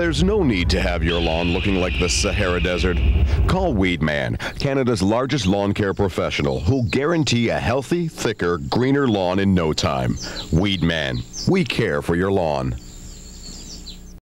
There's no need to have your lawn looking like the Sahara Desert. Call Weedman, Canada's largest lawn care professional, who'll guarantee a healthy, thicker, greener lawn in no time. Weedman, we care for your lawn.